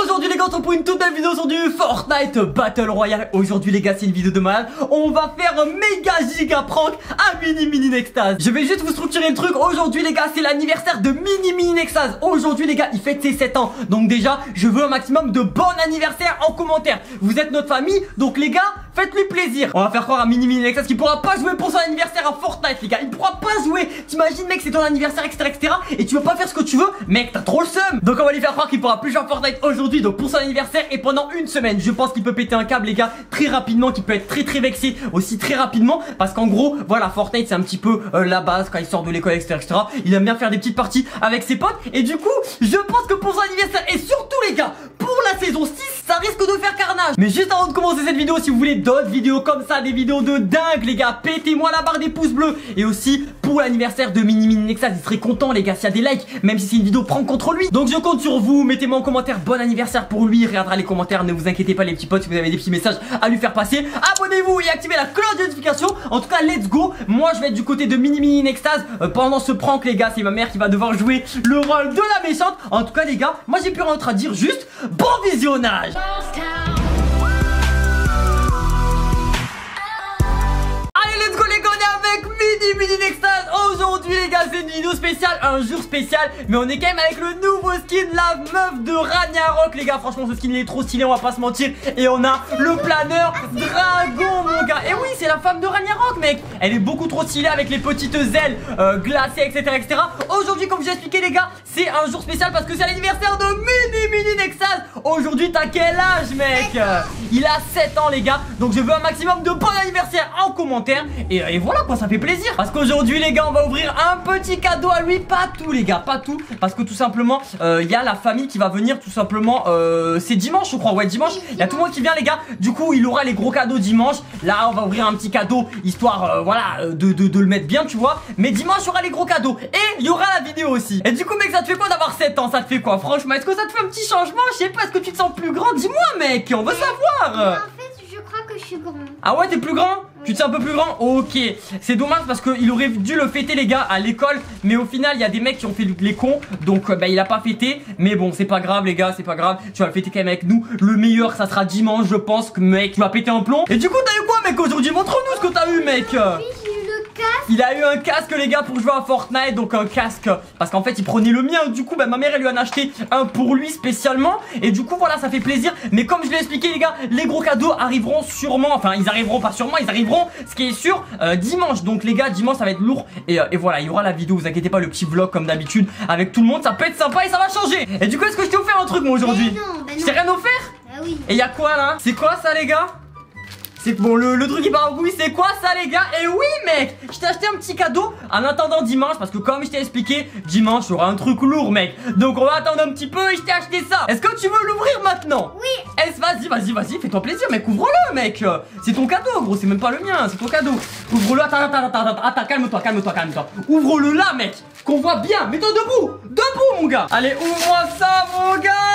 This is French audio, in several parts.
Aujourd'hui les gars on se pour une toute nouvelle vidéo sur du Fortnite Battle Royale. Aujourd'hui les gars c'est une vidéo de malade. On va faire un méga giga prank à Mini Mini Nextase. Je vais juste vous structurer le truc. Aujourd'hui les gars c'est l'anniversaire de Mini Mini Nextase. Aujourd'hui les gars il fête ses 7 ans. Donc déjà je veux un maximum de bon anniversaire en commentaire. Vous êtes notre famille. Donc les gars faites-lui plaisir. On va faire croire à Mini Mini Nextase qu'il pourra pas jouer pour son anniversaire à Fortnite les gars. Il pourra pas jouer. T'imagines mec c'est ton anniversaire etc etc Et tu veux pas faire ce que tu veux Mec t'as trop le seum. Donc on va lui faire croire qu'il pourra plus jouer à Fortnite aujourd'hui donc pour son anniversaire et pendant une semaine. Je pense qu'il peut péter un câble les gars très rapidement qu'il peut être très très vexé aussi très rapidement parce qu'en gros voilà Fortnite c'est un petit peu euh, la base quand il sort de l'école etc etc il aime bien faire des petites parties avec ses potes et du coup je pense que pour son anniversaire et surtout les gars pour la saison 6 ça risque de faire Mais juste avant de commencer cette vidéo si vous voulez d'autres vidéos comme ça Des vidéos de dingue les gars Pétez-moi la barre des pouces bleus. Et aussi pour l'anniversaire de Mini Mini Nexas Il serait content les gars s'il y a des likes Même si c'est une vidéo prendre contre lui. Donc je compte sur vous Mettez-moi en commentaire bon anniversaire pour lui Il regardera les commentaires Ne vous inquiétez pas les petits potes Si vous avez des petits messages à lui faire passer Abonnez-vous et activez la cloche de notification. En tout cas let's go. Moi je vais être du côté de Mini Mini Nextase euh, Pendant ce prank les gars C'est ma mère qui va devoir jouer le rôle de la méchante. En tout cas les gars Moi j'ai plus rien à dire Juste bon visionnage Allez let's go les gars on est avec Mini Mini Nextase. Aujourd'hui les gars c'est une vidéo spéciale Un jour spécial Mais on est quand même avec le nouveau skin La meuf de Ragnarok. Les gars Franchement ce skin il est trop stylé on va pas se mentir. Et on a le planeur dragon mon gars. Et oui c'est la femme de Ragnarok mec. Elle est beaucoup trop stylée avec les petites ailes euh, glacées etc etc Aujourd'hui comme je vous ai expliqué les gars C'est un jour spécial parce que c'est l'anniversaire de Mini Mini Nextase. Aujourd'hui t'as quel âge mec? Il a 7 ans les gars. Donc je veux un maximum de bon anniversaire en commentaire et, voilà quoi ça fait plaisir. Parce qu'aujourd'hui les gars on va ouvrir un petit cadeau à lui. Pas tout les gars pas tout. Parce que tout simplement il euh, y a la famille qui va venir tout simplement euh, C'est dimanche je crois. Ouais dimanche. Il y a tout le monde qui vient les gars. Du coup il aura les gros cadeaux dimanche. Là on va ouvrir un petit cadeau Histoire euh, voilà de, le mettre bien tu vois. Mais dimanche il y aura les gros cadeaux. Et il y aura la vidéo aussi. Et du coup mec ça te fait quoi d'avoir 7 ans? Ça te fait quoi franchement? Est-ce que ça te fait un petit changement? Je sais pas est-ce que tu te sens plus grand? Dis-moi mec on veut savoir je suis grand. Ah ouais, t'es plus grand Tu te sens un peu plus grand Ok. C'est dommage parce qu'il aurait dû le fêter, les gars, à l'école. Mais au final, il y a des mecs qui ont fait les cons. Donc, bah, il a pas fêté. Mais bon, c'est pas grave, les gars, c'est pas grave. Tu vas le fêter quand même avec nous. Le meilleur, ça sera dimanche, je pense que, mec, tu vas péter un plomb. Et du coup, t'as eu quoi, mec, aujourd'hui? Montre-nous ce que t'as eu, mec. Il a eu un casque les gars pour jouer à Fortnite Donc un casque parce qu'en fait il prenait le mien Du coup bah ma mère elle lui en a acheté un pour lui spécialement Et du coup voilà ça fait plaisir Mais comme je l'ai expliqué les gars Les gros cadeaux arriveront sûrement Enfin ils arriveront pas sûrement Ils arriveront ce qui est sûr euh, dimanche Donc les gars dimanche ça va être lourd et, euh, et, voilà il y aura la vidéo Vous inquiétez pas le petit vlog comme d'habitude Avec tout le monde ça peut être sympa et ça va changer! Et du coup est-ce que je t'ai offert un truc moi aujourd'hui? Je t'ai rien offert? Ah oui. Et y a quoi là? C'est quoi ça les gars? C'est bon, le, le, truc qui part en c'est quoi ça les gars? Et oui mec, je t'ai acheté un petit cadeau en attendant dimanche parce que comme je t'ai expliqué, dimanche il y aura un truc lourd mec. Donc on va attendre un petit peu et je t'ai acheté ça. Est-ce que tu veux l'ouvrir maintenant? Oui. Est-ce vas-y, vas-y, vas-y, fais-toi plaisir mec, ouvre-le mec. C'est ton cadeau gros, c'est même pas le mien, c'est ton cadeau. Ouvre-le, attends, attends, attends, attends, attends, calme-toi, calme-toi, calme-toi. Ouvre-le là mec, qu'on voit bien. Mets-toi debout, debout mon gars. Allez, ouvre-moi ça mon gars.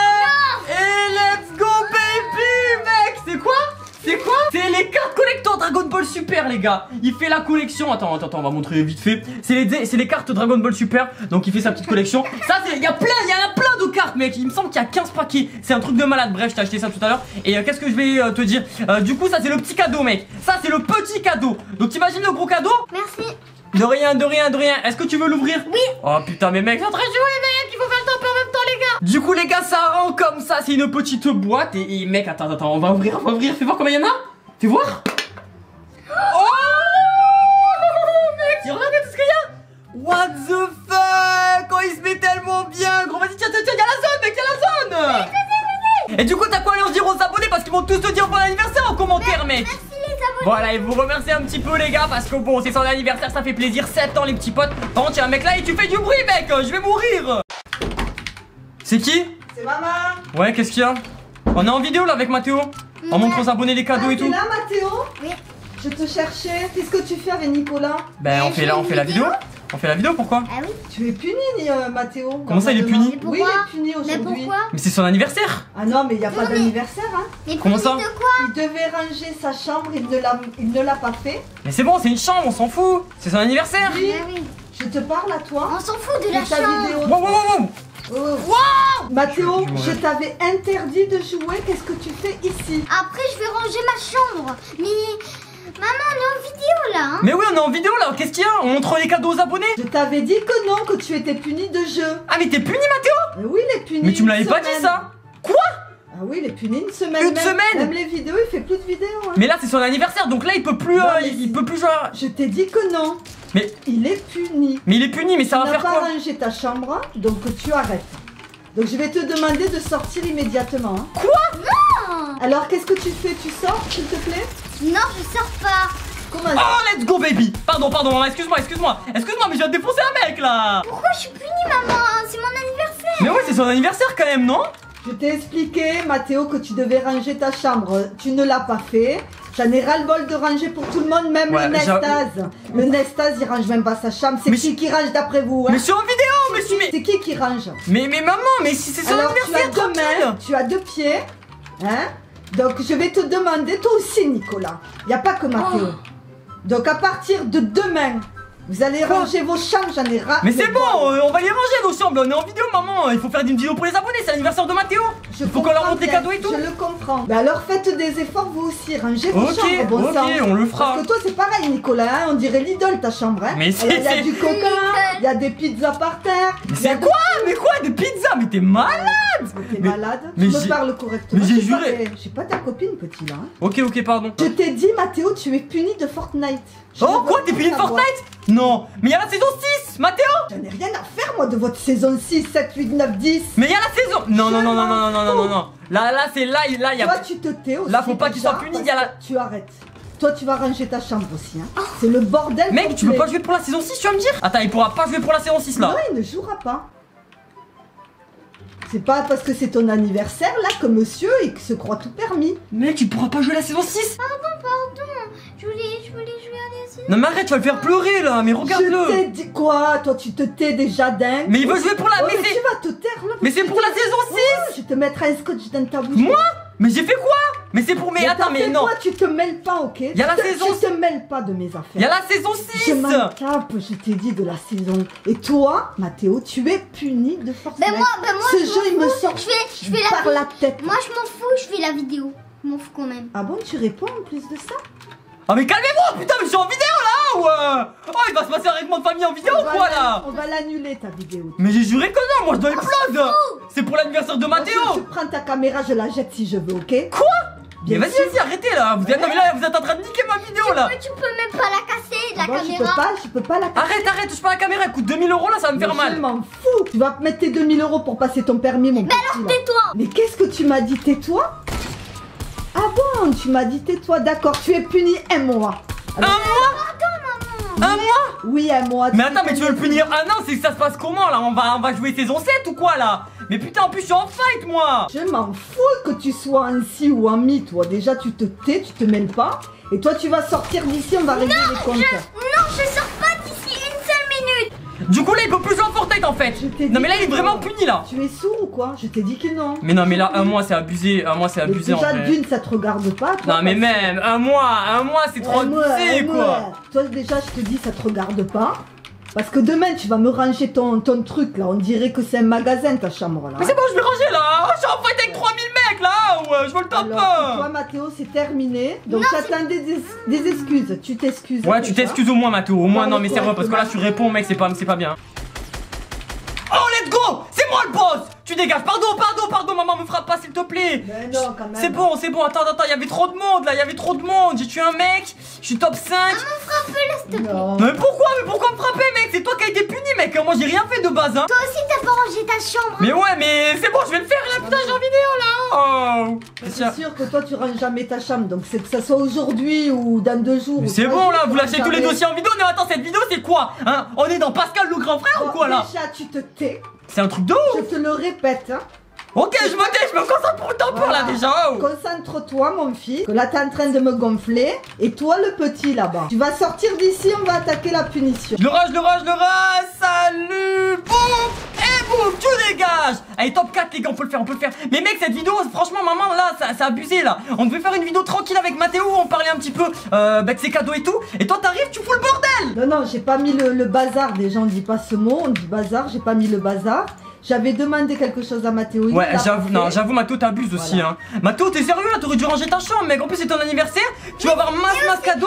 Ball Super les gars. Il fait la collection. Attends, attends, attends, on va montrer vite fait. C'est les, les cartes Dragon Ball Super. Donc il fait sa petite collection. Ça c'est, il y a plein, il y a plein de cartes mec. Il me semble qu'il y a 15 paquets. C'est un truc de malade, bref je t'ai acheté ça tout à l'heure. Et euh, qu'est-ce que je vais euh, te dire? Euh, Du coup ça c'est le petit cadeau mec. Ça c'est le petit cadeau. Donc t'imagines le gros cadeau? Merci. De rien, de rien, de rien. Est-ce que tu veux l'ouvrir? Oui. Oh putain, mais mec, c'est très joué, mec. Il faut faire le temps en même temps, les gars. Du coup, les gars, ça rend comme ça. C'est une petite boîte. Et, et, mec, attends, attends, on va ouvrir, on va ouvrir. Fais voir combien il y en a. Fais voir What the fuck? Oh il se met tellement bien Gros. Vas-y tiens tiens tiens y'a la zone mec y'a la zone. Et du coup t'as quoi à leur dire aux abonnés? Parce qu'ils vont tous te dire bon anniversaire en commentaire mec. Merci les abonnés. Voilà et vous remerciez un petit peu les gars Parce que bon c'est son anniversaire ça fait plaisir. 7 ans les petits potes. Par contre y'a un mec là et tu fais du bruit mec. Je vais mourir. C'est qui? C'est maman Ouais qu'est-ce qu'il y a? On est en vidéo là avec Mathéo. On montre aux abonnés les cadeaux ah, et tout. là, Mathéo? Oui. Je te cherchais. Qu'est-ce que tu fais avec Nicolas? Ben, on fait là, on fait la vidéo. On fait la vidéo, pourquoi Ah oui. Tu es puni, euh, Mathéo. Comment ça, il est puni Mais Oui, pourquoi il est puni Mais aujourd'hui. pourquoi Mais c'est son anniversaire Ah non, mais il n'y a pas mais- d'anniversaire, hein. Mais Comment ça puni de quoi Il devait ranger sa chambre, il ne l'a, il ne l'a pas fait. Mais c'est bon, c'est une chambre, on s'en fout. C'est son anniversaire. Oui. Ah oui. Je te parle à toi. On s'en fout de la ta chambre. vidéo. Wow, wow, wow, wow. Oh. Mathéo, Je- t'avais interdit de jouer. Qu'est-ce que tu fais ici? Après, je vais ranger ma chambre. Mais maman, on est en vidéo là. Hein Mais oui, on est en vidéo là, qu'est-ce qu'il y a On montre les cadeaux aux abonnés Je t'avais dit que non, que tu étais puni de jeu. Ah, mais t'es puni, Mathéo Mais oui, il est puni. Mais tu me l'avais pas dit ça Quoi Ah oui, il est puni une semaine. Une même, semaine Même les vidéos, il fait plus de vidéos. hein. Mais là, c'est son anniversaire, donc là, il peut plus, Non, euh, il, peut plus jouer. Je t'ai dit que non. Mais, Il est puni. mais il est puni, mais ça tu va n'as faire pas quoi rangé ta chambre, donc tu arrêtes. Donc je vais te demander de sortir immédiatement. hein. Non, Alors qu'est-ce que tu fais? Tu sors, s'il te plaît? Non, je sors pas. Comment Oh, let's go, baby Pardon, pardon, maman, excuse-moi, excuse-moi Excuse-moi, mais je viens de défoncer un mec là Pourquoi je suis punie, maman? C'est mon anniversaire. Mais ouais, c'est son anniversaire quand même, non? Je t'ai expliqué, Mathéo, que tu devais ranger ta chambre. Tu ne l'as pas fait. J'en ai ras-le-bol de ranger pour tout le monde, même Ouais, le. Nestase. Le Nestase, il range même pas sa chambre. C'est qui qui range d'après vous hein? Mais je suis en vidéo, mais je suis... Mais, C'est qui qui range? Mais, mais maman, mais si c'est son Alors tu as anniversaire, deux tranquille mains, tu as deux pieds. Hein? Donc je vais te demander, toi aussi, Nicolas. Il n'y a pas que Mathéo. Oh. Donc à partir de demain, vous allez ranger vos chambres, j'en ai ras. Mais c'est bon, euh, on va les ranger nos chambres, on est en vidéo, maman. Il faut faire une vidéo pour les abonnés, c'est l'anniversaire de Mathéo Je Faut qu'on leur comprends montre les cadeaux et tout Je le comprends. Bah alors faites des efforts vous aussi, rangez vos Ok, chambres, bon ok, sang. on le fera Parce que toi c'est pareil Nicolas, hein, on dirait l'idole ta chambre. Hein. Mais c'est- Il y a du coca, il y a des pizzas par terre. Mais c'est quoi? Mais quoi? Des pizzas? Mais t'es malade T'es Mais- malade mais Tu me j'ai- parles correctement. mais j'ai Je suis pas- juré. Je suis pas ta copine petit là. hein. Ok, ok, pardon. Je t'ai dit Mathéo, tu es puni de Fortnite. Je Oh quoi? T'es puni de. Fortnite? Non Mais il y a la saison 6 Mathéo J'en ai rien à faire moi de votre saison 6, 7, 8, 9, 10. Mais il y a la saison Non, non, non, non, non, m'en non, non, non, non, non Là, là, c'est là, là, il y Toi a... tu te tais aussi. Là, faut pas qu'il soit puni, il y a la- Tu arrêtes. Toi tu vas ranger ta chambre aussi. Hein. C'est le bordel. Mec, tu peux pas jouer pour la saison 6, tu vas me dire? Attends, il pourra pas jouer pour la saison 6, Non, là il ne jouera pas. C'est pas parce que c'est ton anniversaire là que monsieur il se croit tout permis. Mec, tu pourras pas jouer la saison 6 Pardon, je voulais, je voulais Non mais arrête, tu vas le faire pleurer, là Mais Je t'ai regarde-le dit quoi? Toi tu te tais déjà dingue. Mais il veut jouer pour la... Oh, Mais mais tu vas te taire là. Mais c'est pour la saison 6 Oh, Je vais te mettre un scotch dans ta bouche. Moi? Mais j'ai fait quoi? Mais c'est pour... Mais Mais attends, mais non quoi? Tu te mêles pas, ok? Y a la te- saison- Tu te mêles pas de mes affaires. Il y a la saison Je 6 m'en tape, je t'ai dit de la saison. Et toi, Mathéo, tu es puni de force. Ben moi, ben moi, Ce je jeu, m'en il me fous. sort Je fais, je fais la par la tête. Moi, je m'en fous, je fais la vidéo. Je m'en fous quand même. Ah bon, tu réponds en plus de ça? Ah mais calmez-vous, putain, mais je suis en vidéo, là ou euh Oh, il va se passer un règlement de famille en vidéo On ou quoi, là On va l'annuler ta vidéo. Mais j'ai juré que non, moi je dois upload C'est pour l'anniversaire de Mathéo Je, prends ta caméra, je la jette si je veux, ok? Quoi? Mais Bien vas-y, sûr. vas-y, arrêtez là vous êtes, non, mais là, vous êtes en train de niquer ma vidéo, là Mais tu peux même pas la casser, la Moi, je peux caméra. pas, je peux pas la Arrête, arrête, touche pas la caméra, elle coûte 2000 euros, là, ça va me faire Mais Je mal m'en fous. Tu vas mettre tes 2000 euros pour passer ton permis, mon petit. là. Tais-toi. Mais qu'est-ce que tu m'as dit Tais-toi? Ah bon Tu m'as dit tais-toi, d'accord. Tu es puni un mois. Un mois Un mois Oui, un mois. Mais attends, mais tu veux le punir un an, c'est que ça se passe comment, là? On va, on va jouer saison 7 ou quoi, là? Mais putain, en plus, je suis en fight, moi Je m'en fous que tu sois un si ou un mi, toi. Déjà, tu te tais, tu te mêles pas. Et toi, tu vas sortir d'ici, on va régler les comptes. Non, je sors pas d'ici une seule minute. Du coup, là, il peut plus en En fait Non, mais là, il est vraiment puni, là Tu es sourd ou quoi? Je t'ai dit que non. Mais non, mais là, un mois, c'est abusé, un mois, c'est abusé, en déjà, vrai d'une, ça te regarde pas. toi, Non, mais même, un mois, un mois, c'est trop mois, abusé, quoi mois. Toi, déjà, je te dis, ça te regarde pas. Parce que demain, tu vas me ranger ton, ton truc, là. On dirait que c'est un magasin, ta chambre, là. Mais c'est bon, je vais ranger, là Je suis en avec 3000 mecs, là Ouais, je veux le top Alors, toi, Mathéo, c'est terminé. Donc, j'attendais des, des excuses. Tu t'excuses. Ouais, tu t'excuses au moins, Mathéo. Au moins, non, mais sérieux, parce que là, tu réponds, mec, c'est pas, c'est pas bien. Le boss Tu dégages. Pardon, pardon, pardon, maman, me frappe pas, s'il te plaît. Mais non, quand même. C'est bon, c'est bon. Attends, attends, il y avait trop de monde, là. Il y avait trop de monde. J'ai tué un mec. Je suis top 5. Non. Mais pourquoi Mais pourquoi me frapper, mec? C'est toi qui as été puni, mec. Moi, j'ai rien fait de base, hein. Toi aussi, t'as pas rangé ta chambre. Mais ouais, mais c'est bon, je vais le faire, là. Putain, j'ai en vidéo, là. Oh C'est sûr que toi, tu ranges jamais ta chambre. Donc, c'est que ça soit aujourd'hui ou dans deux jours. Mais ou c'est bon là, vous lâchez tous les dossiers en vidéo. Non, attends, cette vidéo c'est quoi Hein? On est dans Pascal le grand frère ou Bon, quoi là? Déjà, tu te tais. C'est un truc de ouf Je te le répète. Hein. Ok, je me tais, je me concentre pour le temps pour là Voilà. déjà oh. Concentre-toi, mon fils. Que là, t'es en train de me gonfler. Et toi, le petit là-bas. Tu vas sortir d'ici, on va attaquer la punition. Je le rage, je le rage, je le rage Allez, top 4 les gars, on peut le faire, on peut le faire Mais mec, cette vidéo, franchement, maman, là, ça, ça a abusé là On devait faire une vidéo tranquille avec Mathéo, où on parlait un petit peu euh, bah, de ses cadeaux et tout Et toi, t'arrives, tu fous le bordel Non, non, j'ai pas mis le, le bazar. Déjà, on dit pas ce mot. On dit bazar. J'ai pas mis le bazar. J'avais demandé quelque chose à Mathéo. Ouais, j'avoue, non, j'avoue, Mato, t'abuses aussi, Voilà. hein. Mato, t'es sérieux là? T'aurais dû ranger ta chambre, mec. En plus, c'est ton anniversaire. Tu vas avoir masse, masse cadeau.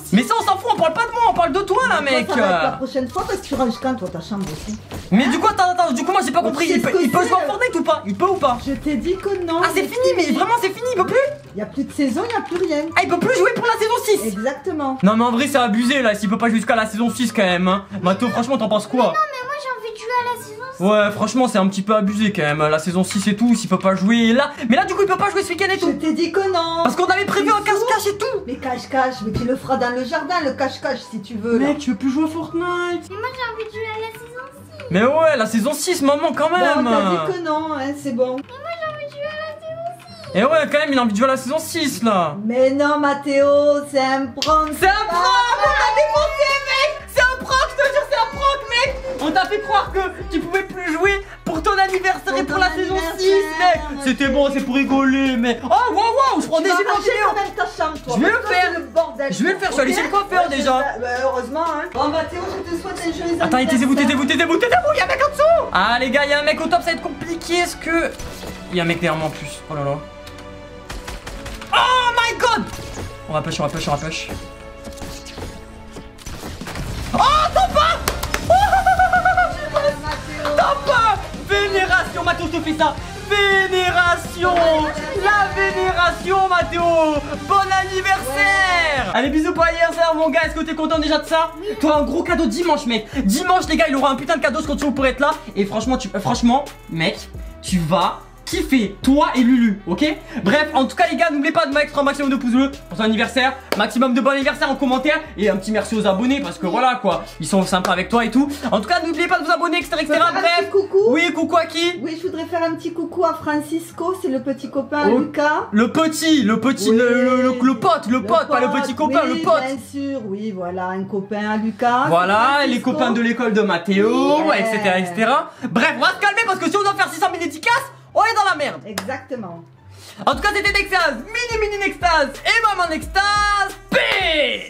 Aussi. Mais ça, on s'en fout, on parle pas de moi, on parle de toi là, Toi, mec. Ça va être la prochaine fois parce que tu ranges quand toi ta chambre aussi. Mais du coup, attends, attends, du coup, moi j'ai pas compris. Il peut, il peut jouer à là. Fortnite ou pas? Il peut ou pas? Je t'ai dit que non. Ah, c'est fini, mais vraiment, c'est fini, il peut plus? Il y a plus de saison, il y a plus rien. Ah, il peut plus jouer pour la saison 6 Exactement. Non, mais en vrai, c'est abusé là, s'il peut pas jouer jusqu'à la saison 6 quand même. Hein. Mato, franchement, t'en penses quoi? À la saison 6. Ouais, franchement, c'est un petit peu abusé quand même. La saison 6 et tout, s'il peut pas jouer là. Mais là, du coup, il peut pas jouer ce week-end et Je tout. t'ai dit que non. Parce qu'on avait prévu un cache-cache et tout. Mais cache-cache, mais tu le feras dans le jardin, le cache-cache si tu veux. là. Mec, tu veux plus jouer à Fortnite Mais moi j'ai envie de jouer à la saison 6. Mais ouais, la saison 6, maman, quand Bon, même. t'as dit que non, hein, c'est bon. Moi j'ai envie de jouer à la saison 6. Et ouais, quand même, il a envie de jouer à la saison 6 là. Mais non, Mathéo, c'est un prank. C'est un prank On t'a défoncé, On t'a fait croire que tu pouvais plus jouer pour ton anniversaire et Pour la saison 6, anniversaire, mec C'était bon, c'est pour rigoler, mais... Oh, waouh, waouh Je prends des images. Je vais le faire. Je vais le faire, je suis allé Ok chez le coiffeur, déjà. bah, heureusement, hein. Bon, Mathéo, je te souhaite un joyeux Attends, taisez-vous, taisez-vous, taisez-vous, taisez-vous, y'a un mec en dessous Ah, les gars, y'a un mec au top, ça va être compliqué, est-ce que... Y'a un mec derrière moi en plus, oh là là. Oh my god On va push, on va push, on va push. Te fais ça. Vénération. La vénération, Mathéo. Bon anniversaire. Allez, bisous pour l'anniversaire, mon gars. Est-ce que t'es content déjà de ça? Toi, un gros cadeau dimanche, mec. Dimanche, les gars, il aura un putain de cadeau, ce qu'on pour être là. Et franchement, tu, euh, franchement, mec, tu vas kiffer, toi et Lulu, ok? Bref, en tout cas, les gars, n'oubliez pas de mettre un maximum de pouces bleus pour son anniversaire, maximum de bon anniversaire en commentaire et un petit merci aux abonnés parce que voilà quoi, ils sont sympas avec toi et tout. En tout cas, n'oubliez pas de vous abonner, etc. Etc. Bref, petit coucou oui, coucou à qui? Oui, je voudrais faire un petit coucou à Francisco, c'est le petit copain Oh. Lucas. Le petit, le petit, Oui. le, le- le- le pote, le, pote, pas le petit copain, oui, le pote. Bien sûr, oui, voilà, un copain à Lucas. Voilà, les copains de l'école de Mathéo, Oui. etc., etc. Bref, on va se calmer parce que si on doit faire 600 000 dédicaces, on est dans la merde. Exactement. En tout cas, c'était Nextase, mini mini Nextase et maman Nextase. Peace